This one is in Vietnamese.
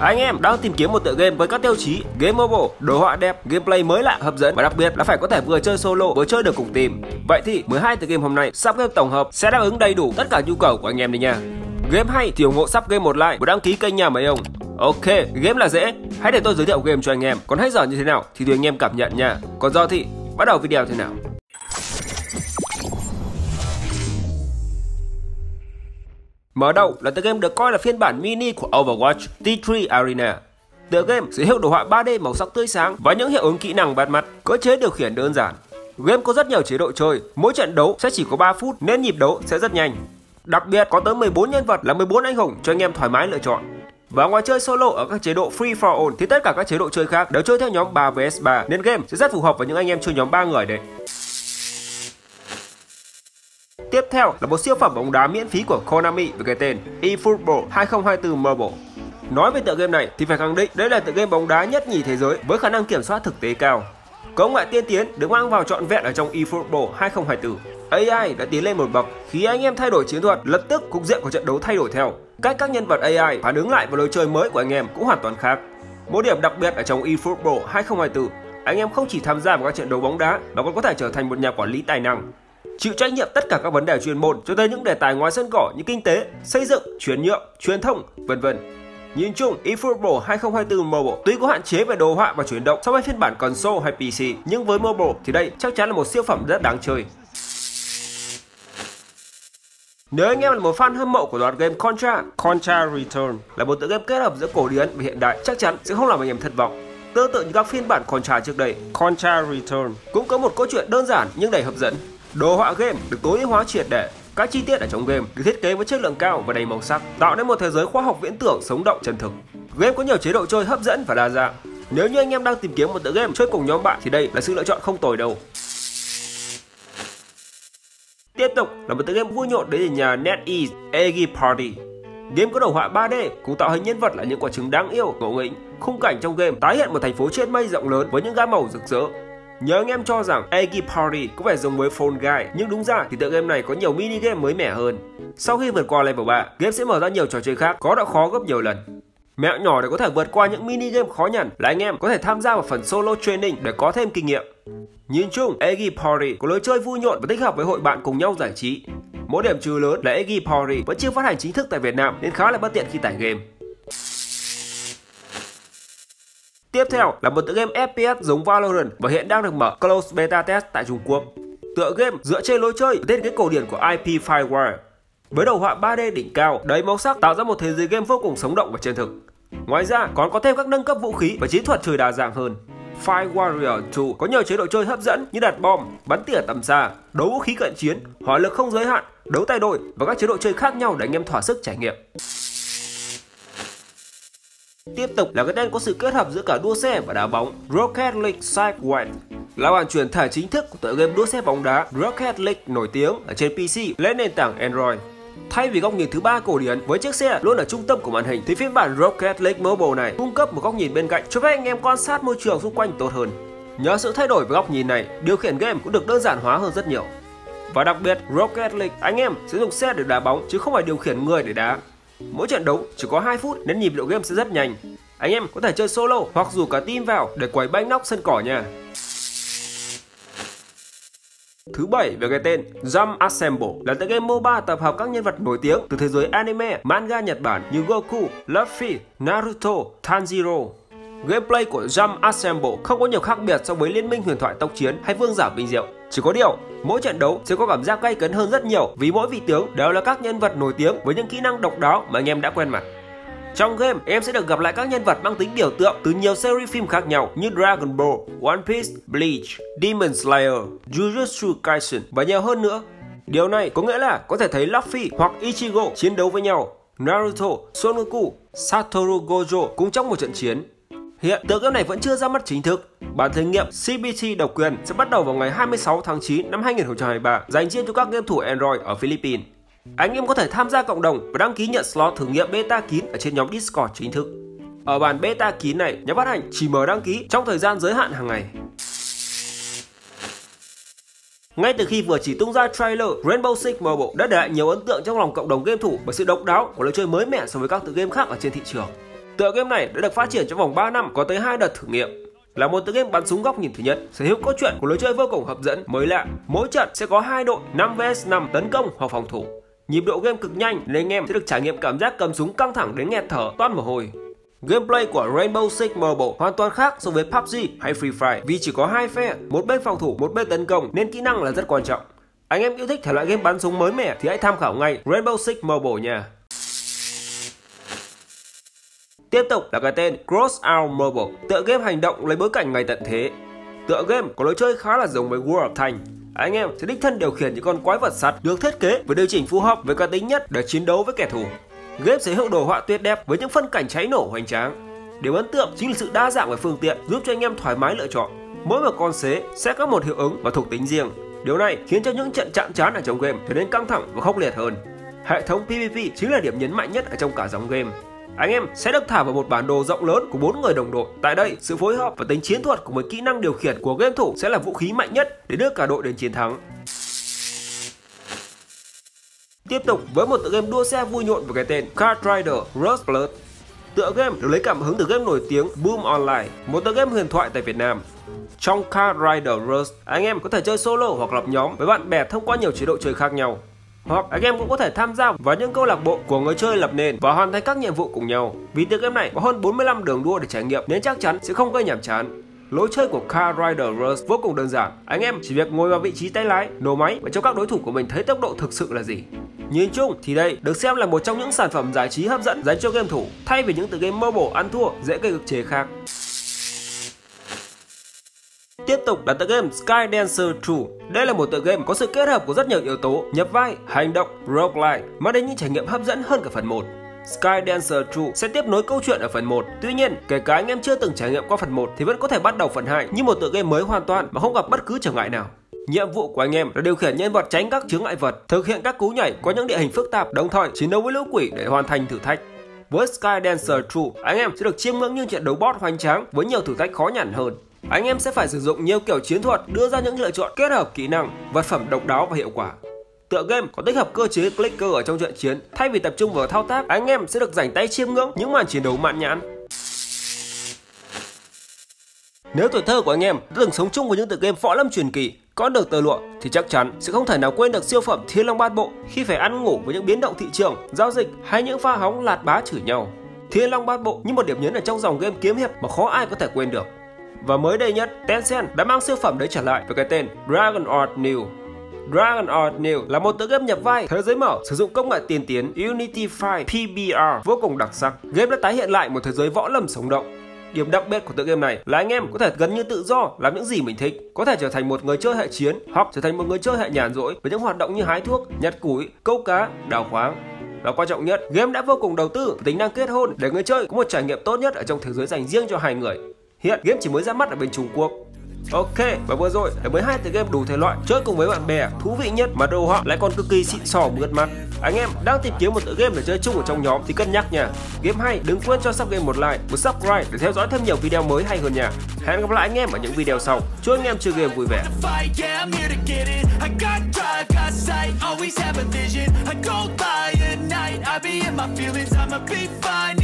Anh em đang tìm kiếm một tựa game với các tiêu chí game mobile, đồ họa đẹp, gameplay mới lạ, hấp dẫn và đặc biệt là phải có thể vừa chơi solo vừa chơi được cùng team. Vậy thì 12 tựa game hôm nay sắp game tổng hợp sẽ đáp ứng đầy đủ tất cả nhu cầu của anh em đây nha. Game hay thì ủng hộ sắp game một like và đăng ký kênh nhà mấy ông. Ok, game là dễ. Hãy để tôi giới thiệu game cho anh em. Còn hay dở như thế nào thì tùy anh em cảm nhận nha. Còn do thì bắt đầu video thế nào. Mở đầu là tựa game được coi là phiên bản mini của Overwatch T3 Arena. Tựa game sở hữu đồ họa 3D màu sắc tươi sáng và những hiệu ứng kỹ năng bắt mắt, cơ chế điều khiển đơn giản. Game có rất nhiều chế độ chơi, mỗi trận đấu sẽ chỉ có 3 phút nên nhịp đấu sẽ rất nhanh. Đặc biệt có tới 14 nhân vật là 14 anh hùng cho anh em thoải mái lựa chọn. Và ngoài chơi solo ở các chế độ free for all thì tất cả các chế độ chơi khác đều chơi theo nhóm 3 vs 3 nên game sẽ rất phù hợp với những anh em chơi nhóm 3 người đấy. Tiếp theo là một siêu phẩm bóng đá miễn phí của Konami với cái tên eFootball 2024 Mobile. Nói về tựa game này thì phải khẳng định đây là tựa game bóng đá nhất nhì thế giới với khả năng kiểm soát thực tế cao. Công nghệ tiên tiến được mang vào trọn vẹn ở trong eFootball 2024. AI đã tiến lên một bậc khi anh em thay đổi chiến thuật, lập tức cục diện của trận đấu thay đổi theo. Cách các nhân vật AI phản ứng lại vào lối chơi mới của anh em cũng hoàn toàn khác. Một điểm đặc biệt ở trong eFootball 2024, anh em không chỉ tham gia vào các trận đấu bóng đá mà còn có thể trở thành một nhà quản lý tài năng chịu trách nhiệm tất cả các vấn đề chuyên môn cho tới những đề tài ngoài sân cỏ như kinh tế, xây dựng, chuyển nhượng, truyền thông, vân vân. Nhìn chung, eFootball 2024 Mobile tuy có hạn chế về đồ họa và chuyển động so với phiên bản console hay PC, nhưng với mobile thì đây chắc chắn là một siêu phẩm rất đáng chơi. Nếu anh em là một fan hâm mộ của loạt game Contra, Contra Return là một tựa game kết hợp giữa cổ điển và hiện đại, chắc chắn sẽ không làm anh em thất vọng. Tương tự như các phiên bản Contra trước đây, Contra Return cũng có một câu chuyện đơn giản nhưng đầy hấp dẫn. Đồ họa game được tối ưu hóa triệt để. Các chi tiết ở trong game được thiết kế với chất lượng cao và đầy màu sắc, tạo nên một thế giới khoa học viễn tưởng sống động chân thực. Game có nhiều chế độ chơi hấp dẫn và đa dạng. Nếu như anh em đang tìm kiếm một tựa game chơi cùng nhóm bạn thì đây là sự lựa chọn không tồi đâu. Tiếp tục là một tựa game vui nhộn đến từ nhà NetEase Eggy Party. Game có đồ họa 3D cùng tạo hình nhân vật là những quả trứng đáng yêu, ngộ nghĩnh. Khung cảnh trong game tái hiện một thành phố trên mây rộng lớn với những gam màu rực rỡ, Nhớ anh em cho rằng Eggy Party có vẻ giống với Phone Guy, nhưng đúng ra thì tựa game này có nhiều mini game mới mẻ hơn. Sau khi vượt qua level 3, game sẽ mở ra nhiều trò chơi khác có độ khó gấp nhiều lần. Mẹo nhỏ để có thể vượt qua những mini game khó nhằn là anh em có thể tham gia vào phần solo training để có thêm kinh nghiệm. Nhìn chung, Eggy Party có lối chơi vui nhộn và thích hợp với hội bạn cùng nhau giải trí. Mỗi điểm trừ lớn là Eggy Party vẫn chưa phát hành chính thức tại Việt Nam nên khá là bất tiện khi tải game. Tiếp theo là một tựa game FPS giống Valorant và hiện đang được mở close beta test tại Trung Quốc. Tựa game dựa trên lối chơi tên cái cổ điển của IP Firewire. Với đầu họa 3D đỉnh cao, đầy màu sắc tạo ra một thế giới game vô cùng sống động và chân thực. Ngoài ra còn có thêm các nâng cấp vũ khí và chiến thuật chơi đa dạng hơn. Fire Warrior 2 có nhiều chế độ chơi hấp dẫn như đặt bom, bắn tỉa tầm xa, đấu vũ khí cận chiến, hỏa lực không giới hạn, đấu tay đôi và các chế độ chơi khác nhau để anh em thỏa sức trải nghiệm. Tiếp tục là cái tên có sự kết hợp giữa cả đua xe và đá bóng Rocket League Sideway là bản chuyển thể chính thức của tựa game đua xe bóng đá Rocket League nổi tiếng ở trên PC lên nền tảng Android. Thay vì góc nhìn thứ ba cổ điển với chiếc xe luôn ở trung tâm của màn hình thì phiên bản Rocket League Mobile này cung cấp một góc nhìn bên cạnh cho phép anh em quan sát môi trường xung quanh tốt hơn. Nhờ sự thay đổi về góc nhìn này, điều khiển game cũng được đơn giản hóa hơn rất nhiều. Và đặc biệt, Rocket League anh em sử dụng xe để đá bóng chứ không phải điều khiển người để đá. Mỗi trận đấu chỉ có 2 phút nên nhịp độ game sẽ rất nhanh. Anh em có thể chơi solo hoặc dù cả team vào để quấy banh nóc sân cỏ nha. Thứ bảy về cái tên Jump Assemble là tựa game MOBA tập hợp các nhân vật nổi tiếng từ thế giới anime, manga Nhật Bản như Goku, Luffy, Naruto, Tanjiro. Gameplay của Jump Assemble không có nhiều khác biệt so với Liên minh huyền thoại tốc chiến hay Vương giả bình diệu. Chỉ có điều, mỗi trận đấu sẽ có cảm giác gay cấn hơn rất nhiều vì mỗi vị tướng đều là các nhân vật nổi tiếng với những kỹ năng độc đáo mà anh em đã quen mặt. Trong game, em sẽ được gặp lại các nhân vật mang tính biểu tượng từ nhiều series phim khác nhau như Dragon Ball, One Piece, Bleach, Demon Slayer, Jujutsu Kaisen và nhiều hơn nữa. Điều này có nghĩa là có thể thấy Luffy hoặc Ichigo chiến đấu với nhau, Naruto, Son Goku, Satoru Gojo cũng trong một trận chiến. Hiện tựa game này vẫn chưa ra mắt chính thức bán thử nghiệm CBT độc quyền sẽ bắt đầu vào ngày 26 tháng 9 năm 2023 dành riêng cho các game thủ Android ở Philippines. Anh em có thể tham gia cộng đồng và đăng ký nhận slot thử nghiệm beta kín ở trên nhóm Discord chính thức. Ở bản beta kín này, nhà phát hành chỉ mở đăng ký trong thời gian giới hạn hàng ngày. Ngay từ khi vừa chỉ tung ra trailer, Rainbow Six Mobile đã để lại nhiều ấn tượng trong lòng cộng đồng game thủ bởi sự độc đáo của lối chơi mới mẻ so với các tựa game khác ở trên thị trường. Tựa game này đã được phát triển trong vòng 3 năm, có tới hai đợt thử nghiệm. Là một tựa game bắn súng góc nhìn thứ nhất, sở hữu cốt truyện của lối chơi vô cùng hấp dẫn, mới lạ. Mỗi trận sẽ có hai đội 5 vs 5 tấn công hoặc phòng thủ. Nhịp độ game cực nhanh nên anh em sẽ được trải nghiệm cảm giác cầm súng căng thẳng đến nghẹt thở, toát mồ hôi. Gameplay của Rainbow Six Mobile hoàn toàn khác so với PUBG hay Free Fire vì chỉ có hai phe, một bên phòng thủ, một bên tấn công nên kỹ năng là rất quan trọng. Anh em yêu thích thể loại game bắn súng mới mẻ thì hãy tham khảo ngay Rainbow Six Mobile nha. Tiếp tục là cái tên Cross Out Mobile, tựa game hành động lấy bối cảnh ngày tận thế. Tựa game có lối chơi khá là giống với World of Tanks. Anh em sẽ đích thân điều khiển những con quái vật sắt được thiết kế và điều chỉnh phù hợp với cá tính nhất để chiến đấu với kẻ thù. Game sở hữu đồ họa tuyệt đẹp với những phân cảnh cháy nổ hoành tráng. Điều ấn tượng chính là sự đa dạng về phương tiện giúp cho anh em thoải mái lựa chọn. Mỗi một con xế sẽ có một hiệu ứng và thuộc tính riêng. Điều này khiến cho những trận chạm trán ở trong game trở nên căng thẳng và khốc liệt hơn. Hệ thống PvP chính là điểm nhấn mạnh nhất ở trong cả dòng game. Anh em sẽ được thả vào một bản đồ rộng lớn của bốn người đồng đội. Tại đây, sự phối hợp và tính chiến thuật của một kỹ năng điều khiển của game thủ sẽ là vũ khí mạnh nhất để đưa cả đội đến chiến thắng. Tiếp tục với một tựa game đua xe vui nhộn với cái tên Kart Rider Rush Blood. Tựa game được lấy cảm hứng từ game nổi tiếng Boom Online, một tựa game huyền thoại tại Việt Nam. Trong Kart Rider Rush, anh em có thể chơi solo hoặc lập nhóm với bạn bè thông qua nhiều chế độ chơi khác nhau. Hoặc anh em cũng có thể tham gia vào những câu lạc bộ của người chơi lập nền và hoàn thành các nhiệm vụ cùng nhau. Vì từ game này có hơn 45 đường đua để trải nghiệm nên chắc chắn sẽ không gây nhàm chán. Lối chơi của Car Rider Rush vô cùng đơn giản. Anh em chỉ việc ngồi vào vị trí tay lái, nổ máy và cho các đối thủ của mình thấy tốc độ thực sự là gì. Nhìn chung thì đây được xem là một trong những sản phẩm giải trí hấp dẫn dành cho game thủ thay vì những tựa game mobile ăn thua dễ gây cực chế khác. Tiếp tục là tựa game Sky Dancer 2. Đây là một tựa game có sự kết hợp của rất nhiều yếu tố nhập vai, hành động, roguelike mang đến những trải nghiệm hấp dẫn hơn cả phần 1. Skydancer 2 sẽ tiếp nối câu chuyện ở phần 1. Tuy nhiên, kể cả anh em chưa từng trải nghiệm qua phần 1 thì vẫn có thể bắt đầu phần 2 như một tựa game mới hoàn toàn mà không gặp bất cứ trở ngại nào. Nhiệm vụ của anh em là điều khiển nhân vật tránh các chướng ngại vật, thực hiện các cú nhảy qua những địa hình phức tạp, đồng thời chiến đấu với lũ quỷ để hoàn thành thử thách. Với Sky Dancer 2, anh em sẽ được chiêm ngưỡng những trận đấu boss hoành tráng với nhiều thử thách khó nhằn hơn. Anh em sẽ phải sử dụng nhiều kiểu chiến thuật đưa ra những lựa chọn kết hợp kỹ năng, vật phẩm độc đáo và hiệu quả. Tựa game có tích hợp cơ chế clicker ở trong trận chiến, thay vì tập trung vào thao tác, anh em sẽ được rảnh tay chiêm ngưỡng những màn chiến đấu mãn nhãn. Nếu tuổi thơ của anh em đã từng sống chung với những tựa game võ lâm truyền kỳ, có được tờ lụa thì chắc chắn sẽ không thể nào quên được siêu phẩm Thiên Long Bát Bộ khi phải ăn ngủ với những biến động thị trường, giao dịch hay những pha hóng lạt bá chửi nhau. Thiên Long Bát Bộ như một điểm nhấn ở trong dòng game kiếm hiệp mà khó ai có thể quên được. Và mới đây nhất, Tencent đã mang siêu phẩm đấy trở lại với cái tên Dragon Art New. Dragon Art New là một tựa game nhập vai thế giới mở sử dụng công nghệ tiên tiến Unity 5 PBR vô cùng đặc sắc. Game đã tái hiện lại một thế giới võ lâm sống động. Điểm đặc biệt của tựa game này là anh em có thể gần như tự do làm những gì mình thích, có thể trở thành một người chơi hệ chiến hoặc trở thành một người chơi hệ nhàn rỗi với những hoạt động như hái thuốc, nhặt củi, câu cá, đào khoáng. Và quan trọng nhất, game đã vô cùng đầu tư tính năng kết hôn để người chơi có một trải nghiệm tốt nhất ở trong thế giới dành riêng cho hai người. Hiện game chỉ mới ra mắt ở bên Trung Quốc. Ok, và vừa rồi là 12 tựa game đủ thể loại chơi cùng với bạn bè thú vị nhất mà đồ họ lại còn cực kỳ xịn sò mượt mắt. Anh em đang tìm kiếm một tựa game để chơi chung ở trong nhóm thì cân nhắc nha. Game hay, đừng quên cho sub game một like, một subscribe để theo dõi thêm nhiều video mới hay hơn nha. Hẹn gặp lại anh em ở những video sau. Chúc anh em chơi game vui vẻ. I be in my feelings, I'ma be fine